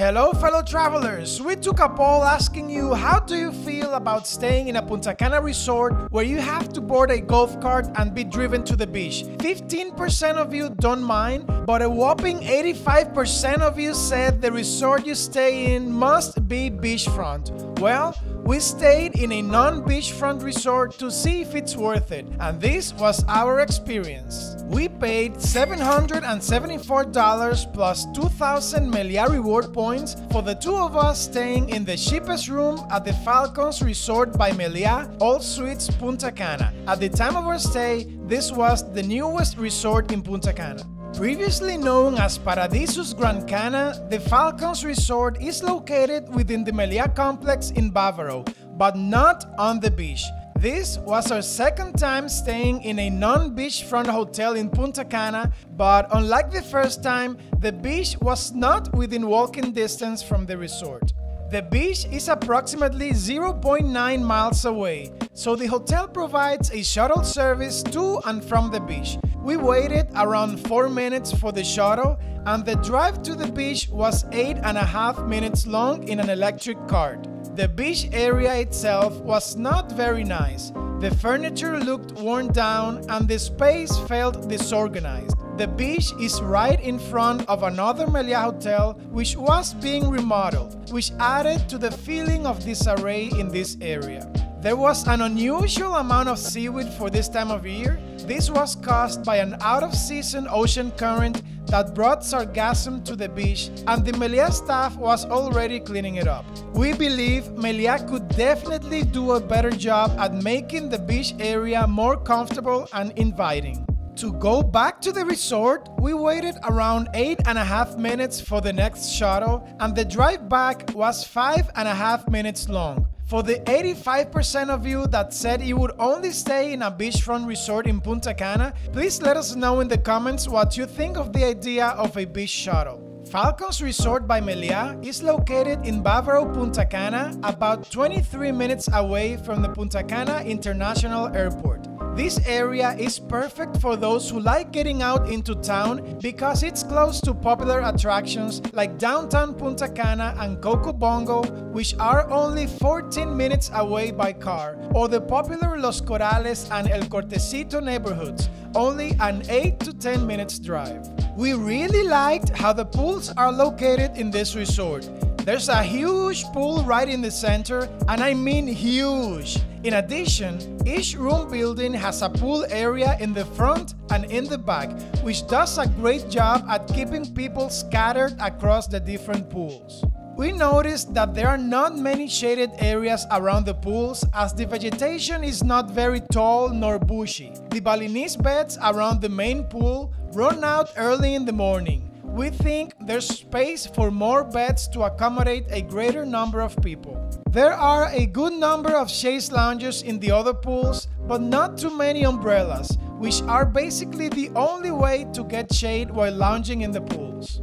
Hello, fellow travelers! We took a poll asking you how do you feel about staying in a Punta Cana resort where you have to board a golf cart and be driven to the beach. 15% of you don't mind, but a whopping 85% of you said the resort you stay in must be beachfront. Well, we stayed in a non beachfront resort to see if it's worth it, and this was our experience. We paid $774 plus 2,000 Meliá reward points for the two of us staying in the cheapest room at the Falcons Resort by Meliá, All Suites Punta Cana. At the time of our stay, this was the newest resort in Punta Cana. Previously known as Paradisus Grand Cana, the Falcons Resort is located within the Meliá complex in Bávaro, but not on the beach. This was our second time staying in a non beachfront hotel in Punta Cana, but unlike the first time, the beach was not within walking distance from the resort. The beach is approximately 0.9 miles away, so the hotel provides a shuttle service to and from the beach. We waited around 4 minutes for the shuttle, and the drive to the beach was 8.5 minutes long in an electric cart. The beach area itself was not very nice. The furniture looked worn down, and the space felt disorganized. The beach is right in front of another Meliá hotel which was being remodeled, which added to the feeling of disarray in this area. There was an unusual amount of seaweed for this time of year. This was caused by an out of season ocean current that brought sargassum to the beach, and the Meliá staff was already cleaning it up. We believe Meliá could definitely do a better job at making the beach area more comfortable and inviting. To go back to the resort, we waited around eight and a half minutes for the next shuttle, and the drive back was five and a half minutes long. For the 85% of you that said you would only stay in a beachfront resort in Punta Cana, please let us know in the comments what you think of the idea of a beach shuttle. Falcons Resort by Meliá is located in Bávaro, Punta Cana, about 23 minutes away from the Punta Cana International Airport. This area is perfect for those who like getting out into town because it's close to popular attractions like downtown Punta Cana and Coco Bongo, which are only 14 minutes away by car, or the popular Los Corales and El Cortecito neighborhoods, only an 8 to 10 minutes drive. We really liked how the pools are located in this resort. There's a huge pool right in the center, and I mean huge. In addition, each room building has a pool area in the front and in the back, which does a great job at keeping people scattered across the different pools. We noticed that there are not many shaded areas around the pools as the vegetation is not very tall nor bushy. The Balinese beds around the main pool run out early in the morning. We think there's space for more beds to accommodate a greater number of people. There are a good number of chaise lounges in the other pools, but not too many umbrellas, which are basically the only way to get shade while lounging in the pools.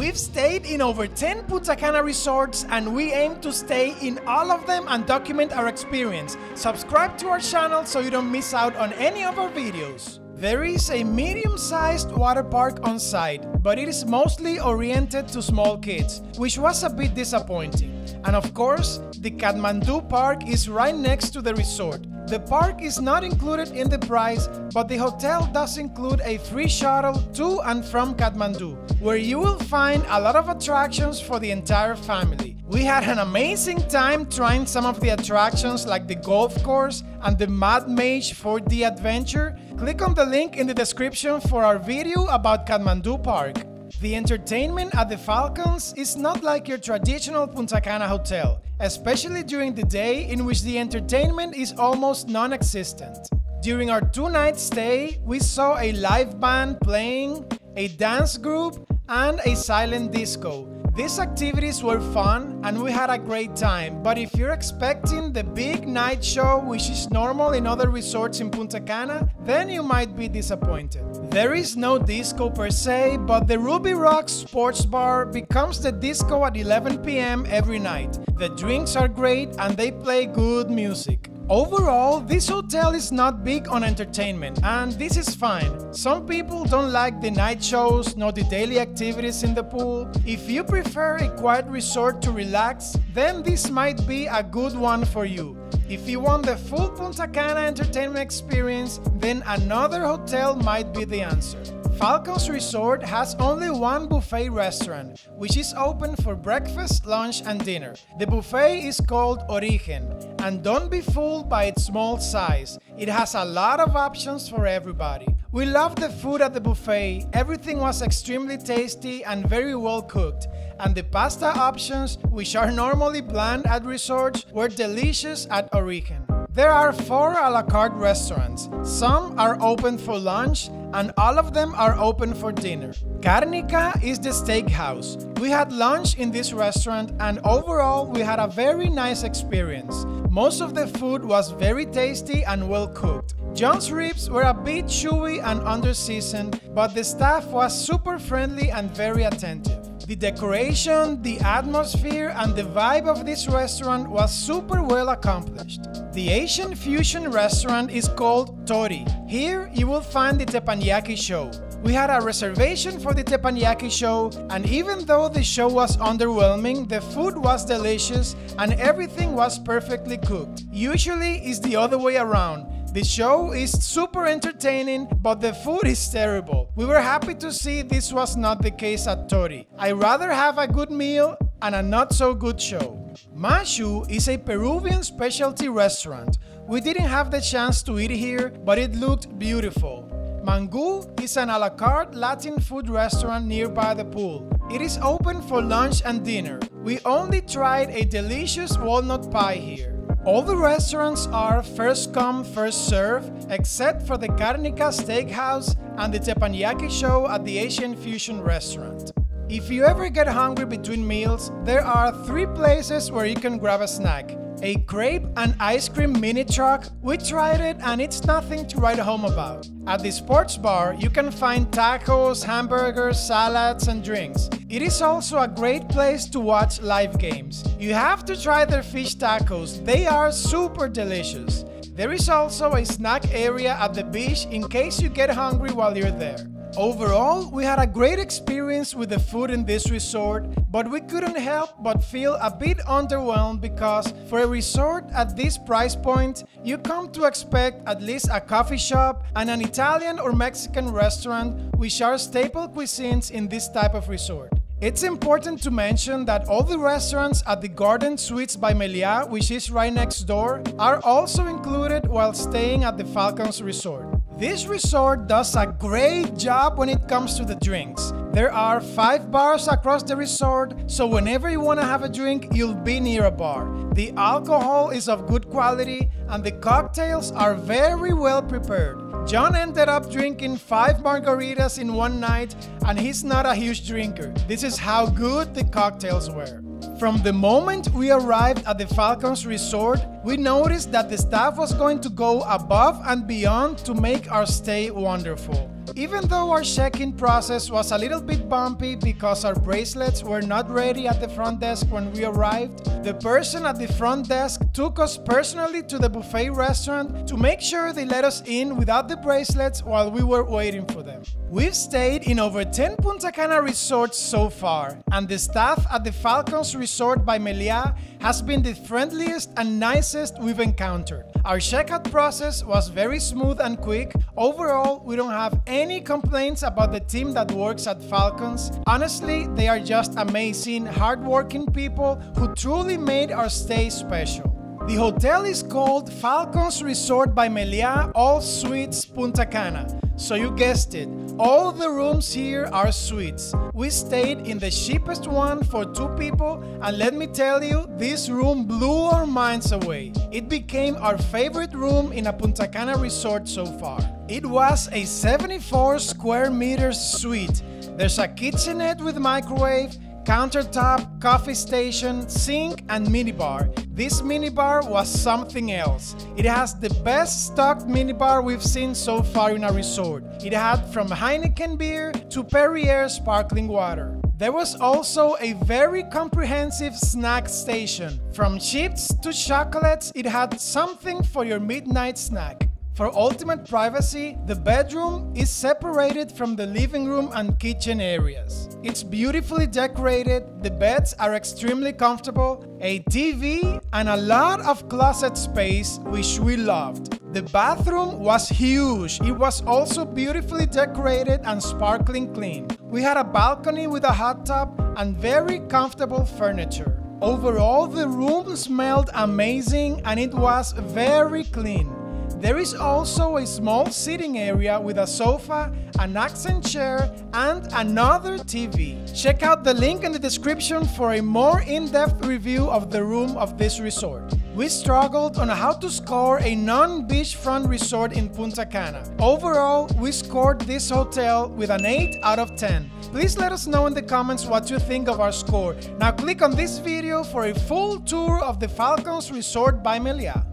We've stayed in over 10 Punta Cana resorts and we aim to stay in all of them and document our experience. Subscribe to our channel so you don't miss out on any of our videos. There is a medium-sized water park on site, but it is mostly oriented to small kids, which was a bit disappointing. And of course, the Katmandu Park is right next to the resort. The park is not included in the price, but the hotel does include a free shuttle to and from Katmandu, where you will find a lot of attractions for the entire family. We had an amazing time trying some of the attractions like the golf course and the Mud Mage 4D adventure. Click on the link in the description for our video about Katmandu Park. The entertainment at the Falcons is not like your traditional Punta Cana hotel, especially during the day in which the entertainment is almost non-existent. During our two-night stay, we saw a live band playing, a dance group, and a silent disco. These activities were fun and we had a great time, but if you're expecting the big night show, which is normal in other resorts in Punta Cana, then you might be disappointed. There is no disco per se, but the Ruby Rocks Sports Bar becomes the disco at 11 pm every night. The drinks are great and they play good music. Overall, this hotel is not big on entertainment, and this is fine. Some people don't like the night shows nor the daily activities in the pool. If you prefer a quiet resort to relax, then this might be a good one for you. If you want the full Punta Cana entertainment experience, then another hotel might be the answer. Falcons Resort has only one buffet restaurant, which is open for breakfast, lunch, and dinner. The buffet is called Origen, and don't be fooled by its small size. It has a lot of options for everybody. We loved the food at the buffet, everything was extremely tasty and very well cooked, and the pasta options, which are normally bland at resorts, were delicious at Origen. There are four a la carte restaurants. Some are open for lunch and all of them are open for dinner. Carnica is the steakhouse. We had lunch in this restaurant and overall we had a very nice experience. Most of the food was very tasty and well cooked. John's ribs were a bit chewy and under-seasoned, but the staff was super friendly and very attentive. The decoration, the atmosphere, and the vibe of this restaurant was super well accomplished. The Asian fusion restaurant is called Tori. Here you will find the teppanyaki show. We had a reservation for the teppanyaki show, and even though the show was underwhelming, the food was delicious and everything was perfectly cooked. Usually it's the other way around. The show is super entertaining, but the food is terrible. We were happy to see this was not the case at Tori. I rather have a good meal and a not so good show. Mashu is a Peruvian specialty restaurant. We didn't have the chance to eat here, but it looked beautiful. Mangu is an a la carte Latin food restaurant nearby the pool. It is open for lunch and dinner. We only tried a delicious walnut pie here. All the restaurants are first come, first serve, except for the Carnica Steakhouse and the Teppanyaki show at the Asian Fusion restaurant. If you ever get hungry between meals, there are three places where you can grab a snack. A crepe and ice cream mini truck, we tried it and it's nothing to write home about. At the sports bar, you can find tacos, hamburgers, salads, and drinks. It is also a great place to watch live games. You have to try their fish tacos, they are super delicious. There is also a snack area at the beach in case you get hungry while you're there. Overall, we had a great experience with the food in this resort, but we couldn't help but feel a bit underwhelmed because for a resort at this price point, you come to expect at least a coffee shop and an Italian or Mexican restaurant, which are staple cuisines in this type of resort. It's important to mention that all the restaurants at the Garden Suites by Meliá, which is right next door, are also included while staying at the Falcons Resort. This resort does a great job when it comes to the drinks. There are five bars across the resort, so whenever you want to have a drink, you'll be near a bar. The alcohol is of good quality and the cocktails are very well prepared. John ended up drinking five margaritas in one night, and he's not a huge drinker. This is how good the cocktails were. From the moment we arrived at the Falcons Resort, we noticed that the staff was going to go above and beyond to make our stay wonderful. Even though our check-in process was a little bit bumpy because our bracelets were not ready at the front desk when we arrived, the person at the front desk took us personally to the buffet restaurant to make sure they let us in without the bracelets while we were waiting for them. We've stayed in over 10 Punta Cana resorts so far, and the staff at the Falcons Resort by Meliá has been the friendliest and nicest we've encountered. Our checkout process was very smooth and quick. Overall, we don't have any complaints about the team that works at Falcons. Honestly, they are just amazing, hardworking people who truly made our stay special. The hotel is called Falcons Resort by Meliá All Suites Punta Cana. So you guessed it, all the rooms here are suites. We stayed in the cheapest one for two people, and let me tell you, this room blew our minds away. It became our favorite room in a Punta Cana resort so far. It was a 74 square meters suite. There's a kitchenette with microwave, countertop, coffee station, sink, and minibar. This minibar was something else. It has the best stocked minibar we've seen so far in a resort. It had from Heineken beer to Perrier sparkling water. There was also a very comprehensive snack station. From chips to chocolates, it had something for your midnight snack. For ultimate privacy, the bedroom is separated from the living room and kitchen areas. It's beautifully decorated, the beds are extremely comfortable, a TV, and a lot of closet space, which we loved. The bathroom was huge. It was also beautifully decorated and sparkling clean. We had a balcony with a hot tub and very comfortable furniture. Overall, the room smelled amazing and it was very clean. There is also a small sitting area with a sofa, an accent chair, and another TV. Check out the link in the description for a more in-depth review of the room of this resort. We struggled on how to score a non-beachfront resort in Punta Cana. Overall, we scored this hotel with an 8 out of 10. Please let us know in the comments what you think of our score. Now click on this video for a full tour of the Falcons Resort by Meliá.